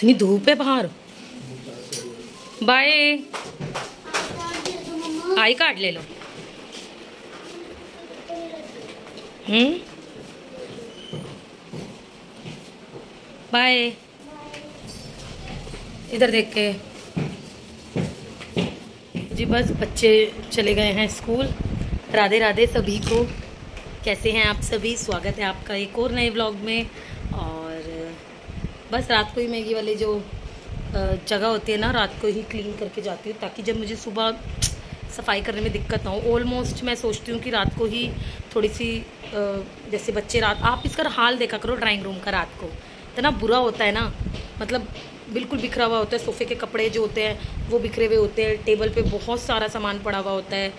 इतनी धूप है बाहर। बाय। आई कार्ड ले लो। हम्म। बाय। इधर देख के। जी बस बच्चे चले गए हैं स्कूल। राधे राधे सभी को। कैसे हैं आप सभी? स्वागत है आपका एक और नए ब्लॉग में। बस रात को ही मैं ये वाले जो जगह होती है ना, रात को ही क्लीन करके जाती हूँ, ताकि जब मुझे सुबह सफ़ाई करने में दिक्कत ना हो। ऑलमोस्ट मैं सोचती हूँ कि रात को ही थोड़ी सी जैसे बच्चे रात, आप इसका हाल देखा करो ड्राइंग रूम का रात को। इतना बुरा होता है ना मतलब बिल्कुल बिखरा हुआ होता है, सोफ़े के कपड़े जो होते हैं, वो बिखरे हुए होते हैं, टेबल पे बहुत सारा सामान पड़ा हुआ होता है।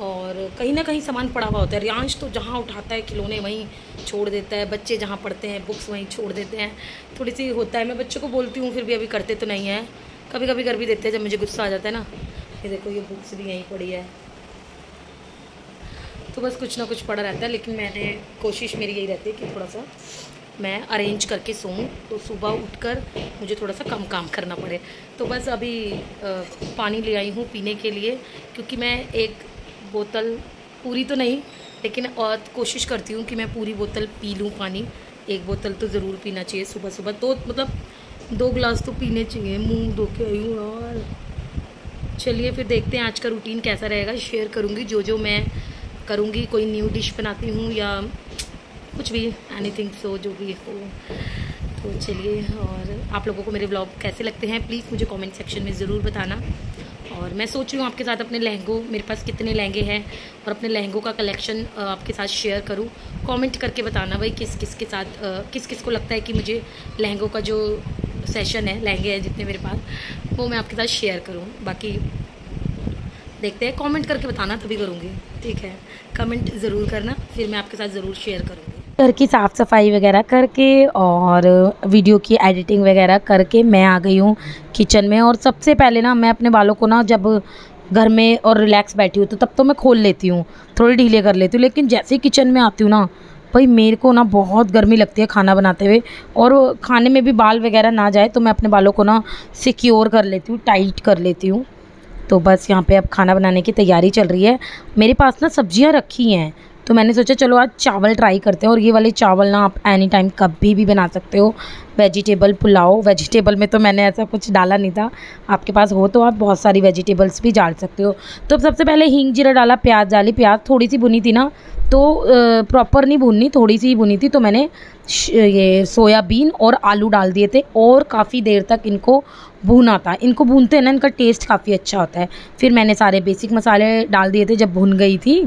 और कहीं ना कहीं सामान पड़ा हुआ होता है। रियांश तो जहाँ उठाता है, खिलौने वहीं छोड़ देता है। बच्चे जहाँ पढ़ते हैं बुक्स वहीं छोड़ देते हैं। थोड़ी सी होता है। मैं बच्चों को बोलती हूँ, फिर भी अभी करते तो नहीं है। कभी कभी कर भी देते हैं, जब मुझे गुस्सा आ जाता है ना। ये देखो, ये बुक्स भी यहीं पड़ी है। तो बस कुछ ना कुछ पड़ा रहता है, लेकिन मैंने कोशिश मेरी यही रहती है कि थोड़ा सा मैं अरेंज करके सोऊं। तो सुबह उठकर मुझे थोड़ा सा कम काम करना पड़े। तो बस अभी पानी ले आई हूँ पीने के लिए, क्योंकि मैं एक बोतल पूरी तो नहीं, लेकिन और कोशिश करती हूँ कि मैं पूरी बोतल पी लूँ पानी। एक बोतल तो ज़रूर पीना चाहिए सुबह सुबह तो मतलब दो गिलास तो पीने चाहिए, मुँह धो के आई हूँ यार चलिए फिर देखते हैं आज का रूटीन कैसा रहेगा। शेयर करूँगी जो जो मैं करूँगी, कोई न्यू डिश बनाती हूँ या कुछ भी एनीथिंग सो जो भी हो। तो चलिए, और आप लोगों को मेरे ब्लॉग कैसे लगते हैं प्लीज़ मुझे कमेंट सेक्शन में ज़रूर बताना। और मैं सोच रही हूँ आपके साथ अपने लहंगों, मेरे पास कितने लहंगे हैं और अपने लहंगों का कलेक्शन आपके साथ शेयर करूँ। कमेंट करके बताना भाई किस किस के साथ किस किस को लगता है कि मुझे लहंगों का जो सेशन है, लहंगे हैं जितने मेरे पास, वो मैं आपके साथ शेयर करूँ। बाकी देखते हैं कमेंट करके बताना, तभी करूँगी। ठीक है? कमेंट ज़रूर करना, फिर मैं आपके साथ ज़रूर शेयर करूँगी। घर की साफ़ सफ़ाई वगैरह करके और वीडियो की एडिटिंग वगैरह करके मैं आ गई हूँ किचन में। और सबसे पहले ना मैं अपने बालों को ना जब घर में और रिलैक्स बैठी हूँ तो तब तो मैं खोल लेती हूँ, थोड़ी ढीले कर लेती हूँ। लेकिन जैसे ही किचन में आती हूँ ना, भाई मेरे को ना बहुत गर्मी लगती है खाना बनाते हुए। और खाने में भी बाल वगैरह ना जाए तो मैं अपने बालों को ना सिक्योर कर लेती हूँ टाइट कर लेती हूँ। तो बस यहाँ पे अब खाना बनाने की तैयारी चल रही है। मेरे पास ना सब्ज़ियाँ रखी हैं तो मैंने सोचा, चलो आज चावल ट्राई करते हैं और ये वाले चावल ना आप एनी टाइम कभी भी बना सकते हो। वेजिटेबल पुलाव वेजिटेबल में तो मैंने ऐसा कुछ डाला नहीं था। आपके पास हो तो आप बहुत सारी वेजिटेबल्स भी डाल सकते हो। तो सबसे पहले हींग, जीरा डाला, प्याज डाली। प्याज थोड़ी सी भुनी थी ना तो प्रॉपर नहीं भुननी, थोड़ी सी ही भुनी थी तो मैंने ये सोयाबीन और आलू डाल दिए थे और काफ़ी देर तक इनको भूना था। इनको भूनते हैं ना, इनका टेस्ट काफ़ी अच्छा होता है। फिर मैंने सारे बेसिक मसाले डाल दिए थे जब भुन गई थी।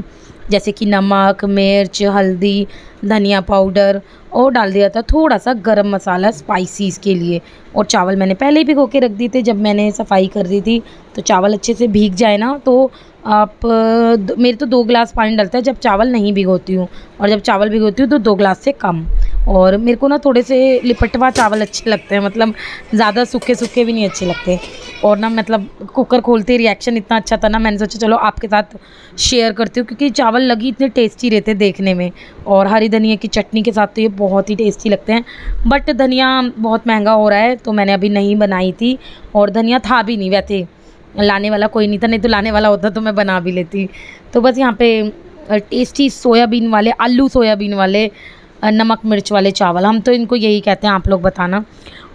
जैसे कि नमक, मिर्च, हल्दी, धनिया पाउडर और डाल दिया था थोड़ा सा गरम मसाला स्पाइसीज़ के लिए। और चावल मैंने पहले ही भिगो के रख दिए थे, जब मैंने सफ़ाई कर दी थी। तो चावल अच्छे से भीग जाए ना तो आप मेरे तो दो गिलास पानी डलता है जब चावल नहीं भिगोती हूँ। और जब चावल भिगोती हूँ तो दो गिलास से कम। और मेरे को ना थोड़े से लिपटवा चावल अच्छे लगते हैं मतलब ज़्यादा सूखे सूखे भी नहीं अच्छे लगते। और ना मतलब कुकर खोलते रिएक्शन इतना अच्छा था ना, मैंने सोचा चलो आपके साथ शेयर करती हूँ, क्योंकि चावल लगी इतने टेस्टी रहते देखने में। और हरी धनिया की चटनी के साथ तो ये बहुत ही टेस्टी लगते हैं। बट धनिया बहुत महँगा हो रहा है तो मैंने अभी नहीं बनाई थी। और धनिया था भी नहीं, वैसे लाने वाला कोई नहीं था, नहीं तो लाने वाला होता तो मैं बना भी लेती। तो बस यहाँ पे टेस्टी सोयाबीन वाले, आलू सोयाबीन वाले नमक मिर्च वाले चावल। हम तो इनको यही कहते हैं आप लोग बताना।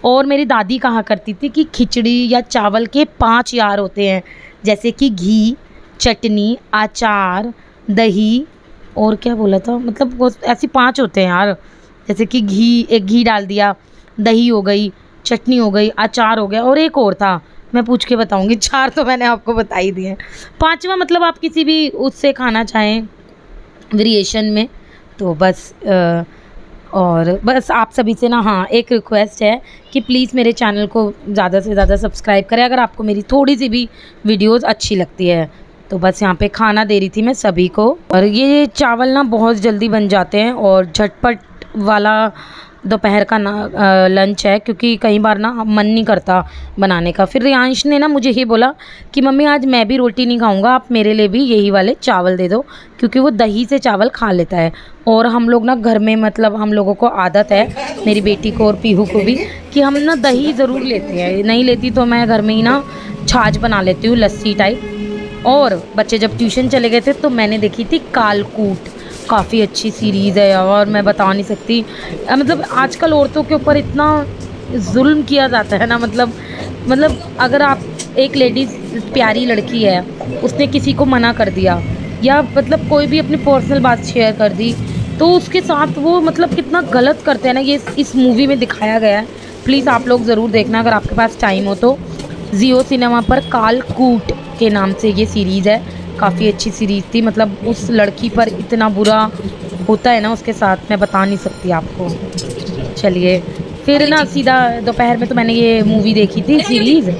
और मेरी दादी कहा करती थी कि खिचड़ी या चावल के पाँच यार होते हैं जैसे कि घी चटनी अचार दही और क्या बोला था? मतलब ऐसे पाँच होते हैं यार। जैसे कि घी एक घी डाल दिया दही हो गई चटनी हो गई अचार हो गया और एक और था। मैं पूछ के बताऊँगी चार तो मैंने आपको बता ही दिए। पांचवा मतलब आप किसी भी उससे खाना चाहें वेरिएशन में तो बस आ, और बस आप सभी से ना हाँ एक रिक्वेस्ट है कि प्लीज़ मेरे चैनल को ज़्यादा से ज़्यादा सब्सक्राइब करें अगर आपको मेरी थोड़ी सी भी वीडियोस अच्छी लगती है। तो बस यहाँ पे खाना दे रही थी मैं सभी को। और ये चावल ना बहुत जल्दी बन जाते हैं और झटपट वाला दोपहर का ना लंच है, क्योंकि कई बार ना मन नहीं करता बनाने का। फिर रियांश ने ना मुझे ही बोला कि, मम्मी, आज मैं भी रोटी नहीं खाऊँगा, आप मेरे लिए भी यही वाले चावल दे दो, क्योंकि वो दही से चावल खा लेता है। और हम लोग ना घर में मतलब हम लोगों को आदत है, मेरी बेटी को और पीहू को भी, कि हम ना दही ज़रूर लेते हैं। नहीं लेती तो मैं घर में ही ना छाछ बना लेती हूँ, लस्सी टाइप। और बच्चे जब ट्यूशन चले गए थे तो मैंने देखी थी कालकूट। काफ़ी अच्छी सीरीज़ है और मैं बता नहीं सकती। मतलब आजकल औरतों के ऊपर इतना जुल्म किया जाता है ना मतलब मतलब अगर आप एक लेडीज़ प्यारी लड़की है, उसने किसी को मना कर दिया, या मतलब कोई भी अपनी पर्सनल बात शेयर कर दी तो उसके साथ वो मतलब कितना गलत करते हैं ना, ये इस मूवी में दिखाया गया है। प्लीज़ आप लोग ज़रूर देखना अगर आपके पास टाइम हो तो। जियो सिनेमा पर काल कूट के नाम से ये सीरीज़ है। काफ़ी अच्छी सीरीज़ थी। मतलब उस लड़की पर इतना बुरा होता है ना उसके साथ मैं बता नहीं सकती आपको। चलिए फिर ना सीधा दोपहर में तो मैंने ये मूवी देखी थी सीरीज़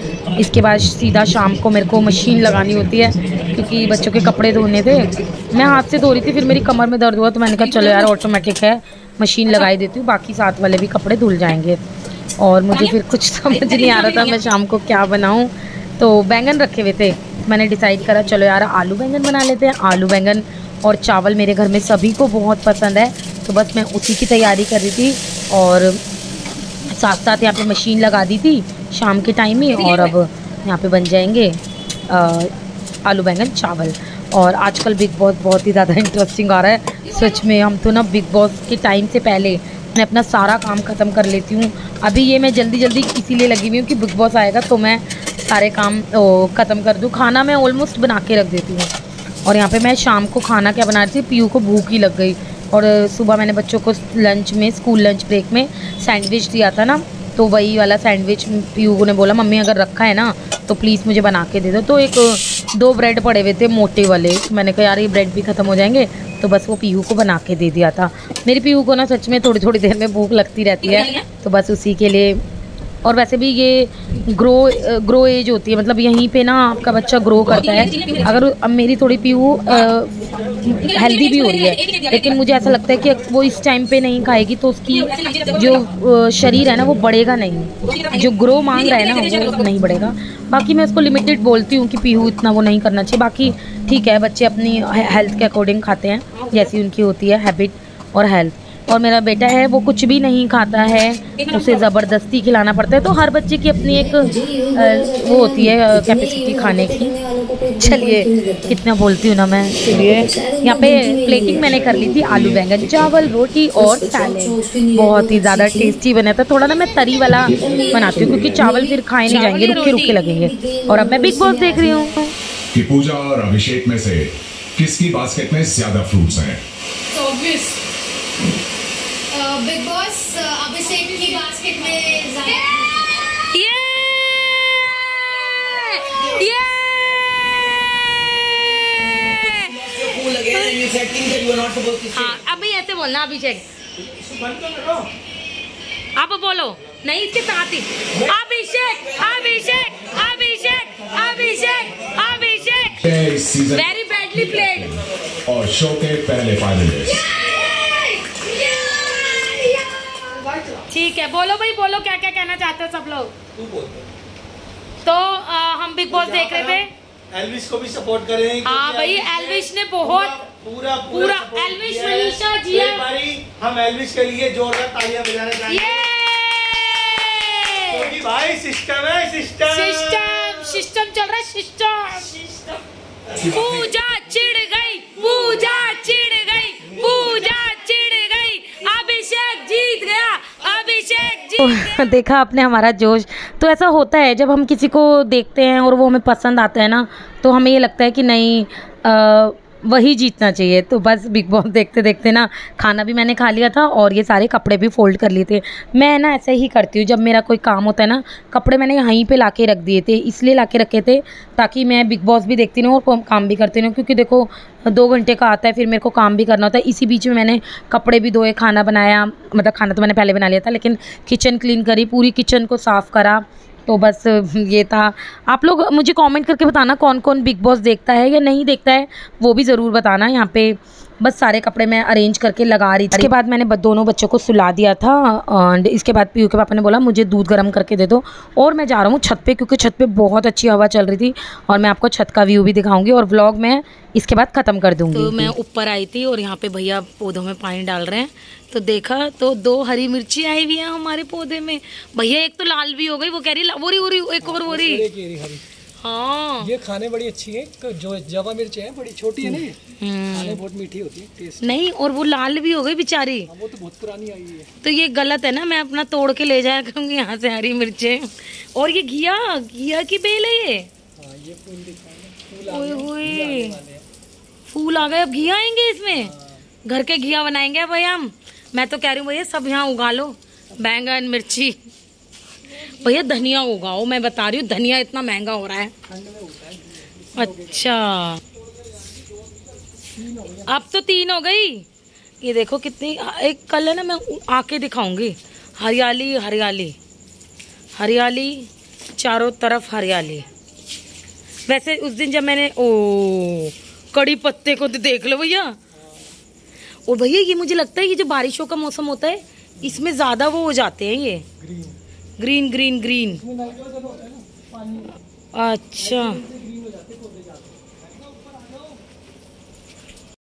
इसके बाद सीधा शाम को मेरे को मशीन लगानी होती है क्योंकि बच्चों के कपड़े धोने थे। मैं हाथ से धो रही थी फिर मेरी कमर में दर्द हुआ तो मैंने कहा चलो यार ऑटोमेटिक है मशीन लगाई देती हूँ बाकी साथ वाले भी कपड़े धुल जाएँगे। और मुझे फिर कुछ समझ नहीं आ रहा था मैं शाम को क्या बनाऊँ। तो बैंगन रखे हुए थे। मैंने डिसाइड करा चलो यार आलू बैंगन बना लेते हैं। आलू बैंगन और चावल मेरे घर में सभी को बहुत पसंद है। तो बस मैं उसी की तैयारी कर रही थी और साथ साथ यहाँ पे मशीन लगा दी थी शाम के टाइम में और अब यहाँ पे बन जाएँगे आ, आलू बैंगन चावल। और आजकल बिग बॉस बहुत ही ज़्यादा इंटरेस्टिंग आ रहा है। सच में हम तो ना बिग बॉस के टाइम से पहले मैं अपना सारा काम ख़त्म कर लेती हूँ। अभी ये मैं जल्दी जल्दी इसीलिए लगी हुई हूँ कि बिग बॉस आएगा तो मैं सारे काम ख़त्म कर दूँ। खाना मैं ऑलमोस्ट बना के रख देती हूँ। और यहाँ पे मैं शाम को खाना क्या बना रही थी? पीयू को भूख ही लग गई। और सुबह मैंने बच्चों को लंच में स्कूल लंच ब्रेक में सैंडविच दिया था ना तो वही वाला सैंडविच पीयू ने बोला मम्मी अगर रखा है ना तो प्लीज़ मुझे बना के दे दो। तो एक दो ब्रेड पड़े हुए थे मोटे वाले। मैंने कहा यार ये ब्रेड भी ख़त्म हो जाएँगे। तो बस वो पीहू को बना के दे दिया था। मेरी पीहू को ना सच में थोड़ी थोड़ी देर में भूख लगती रहती है। तो बस उसी के लिए और वैसे भी ये ग्रो ग्रो एज होती है मतलब यहीं पे ना आपका बच्चा ग्रो करता है। अगर अब मेरी थोड़ी पीहू हेल्दी भी हो रही है, लेकिन मुझे ऐसा लगता है कि वो इस टाइम पे नहीं खाएगी तो उसकी जो शरीर है ना, वो बढ़ेगा नहीं। जो ग्रो मांग रहा है ना, वो नहीं बढ़ेगा। बाकी मैं उसको लिमिटेड बोलती हूँ कि पीहू इतना वो नहीं करना चाहिए। बाकी ठीक है, बच्चे अपनी हेल्थ के अकॉर्डिंग खाते हैं, जैसी उनकी होती है हैबिट और हेल्थ और मेरा बेटा है वो कुछ भी नहीं खाता है उसे ज़बरदस्ती खिलाना पड़ता है। तो हर बच्चे की अपनी एक वो होती है कैपेसिटी खाने की। चलिए कितना बोलती हूँ ना मैं चलिए। यहाँ पे प्लेटिंग मैंने कर ली थी आलू बैंगन चावल रोटी और सैलेड बहुत ही ज़्यादा टेस्टी बना था। थोड़ा ना मैं तरी वाला बनाती हूँ क्योंकि चावल फिर खाए नहीं जाएँगे रुके रुके लगेंगे। और अब मैं बिग बॉस देख रही हूँ। पूजा और अभिषेक में से किसकी बास्केट में ज़्यादा फ्रूट्स हैं? बिग बॉस अभिषेक की बास्केट में हाँ अभी ऐसे बोलना अभिषेक। आप बोलो। नहीं इसके साथ ही। Abhishek Abhishek Abhishek Abhishek Abhishek. Very badly played और शो के पहले फाइनलिस्ट ठीक है बोलो भाई बोलो क्या क्या कहना चाहते हो सब लोग? तो आ, हम बिग बॉस देख रहे थे। एलविश को भी सपोर्ट करें हाँ भाई एलविश ने बहुत पूरा पूरा, एलविश मनीषा जी हम एलविश के लिए जोरदार तालियाँ बजाना चाहेंगे भाई सिस्टम है सिस्टम सिस्टम सिस्टम चल रहा है सिस्टम पूजा चिढ़ गई पूजा चिढ़ गई पूजा चिढ़ गई अभिषेक जीत गया तो देखा आपने हमारा जोश। तो ऐसा होता है जब हम किसी को देखते हैं और वो हमें पसंद आता है ना तो हमें ये लगता है कि नहीं आ, वही जीतना चाहिए। तो बस बिग बॉस देखते देखते ना खाना भी मैंने खा लिया था और ये सारे कपड़े भी फोल्ड कर लिए थे। मैं ना ऐसे ही करती हूँ, जब मेरा कोई काम होता है ना, कपड़े मैंने यहीं पे ला के रख दिए थे, इसलिए ला के रखे थे, ताकि मैं बिग बॉस भी देखती रहूँ और काम भी करती रहूँ, क्योंकि देखो, दो घंटे का आता है, फिर मेरे को काम भी करना होता है। इसी बीच में मैंने कपड़े भी धोए, खाना बनाया मतलब खाना तो मैंने पहले बना लिया था, लेकिन किचन क्लीन करी, पूरी किचन को साफ़ करा तो बस, ये था। आप लोग मुझे कमेंट करके बताना कौन कौन बिग बॉस देखता है या नहीं देखता है, वो भी ज़रूर बताना। यहाँ पे बस सारे कपड़े मैं अरेंज करके लगा रही थी। इसके बाद मैंने दोनों बच्चों को सुला दिया था एंड इसके बाद पीयू के पापा ने बोला मुझे दूध गर्म करके दे दो। और मैं जा रहा हूँ छत पे क्योंकि छत पे बहुत अच्छी हवा चल रही थी और मैं आपको छत का व्यू भी दिखाऊँगी और व्लॉग मैं इसके बाद ख़त्म कर दूँगी। तो मैं ऊपर आई थी और यहाँ पे भैया पौधों में पानी डाल रहे हैं। तो देखा तो दो हरी मिर्ची आई हुई है हमारे पौधे में। भैया एक तो लाल भी हो गई वो कह रही वो रही वो रही एक और वो रही। हाँ। ये खाने बड़ी अच्छी है क- जो जवा मिर्च है बड़ी छोटी है ना ये। हम्म। खाने बहुत मीठी होती है टेस्ट नहीं और वो लाल भी हो गई बेचारी। हाँ, वो तो बहुत पुरानी आई है। तो ये गलत है ना मैं अपना तोड़ के ले जाया करूँगी यहाँ से हरी मिर्चें। और ये घिया घिया की बेल है ये। हाँ ये फूल हैं। आ गए अब घिया आएँगे इसमें। घर के घिया बनाएँगे भैया हम। मैं तो कह रही हूँ भैया सब यहाँ उगा लो बैंगन मिर्ची भैया, धनिया उगाओ, मैं बता रही हूँ, धनिया इतना महँगा हो रहा है। अच्छा। अब तो तीन हो गई। ये देखो कितनी, एक कल है ना, मैं आके दिखाऊँगी। हरियाली हरियाली। हरियाली, चारों तरफ़ हरियाली। वैसे उस दिन जब मैंने, ओ, कड़ी पत्ते को तो देख लो भैया। और भैया, ये मुझे लगता है ये जो बारिशों का मौसम होता है, इसमें ज़्यादा वो हो जाते हैं ये। ग्रीन ग्रीन ग्रीन अच्छा।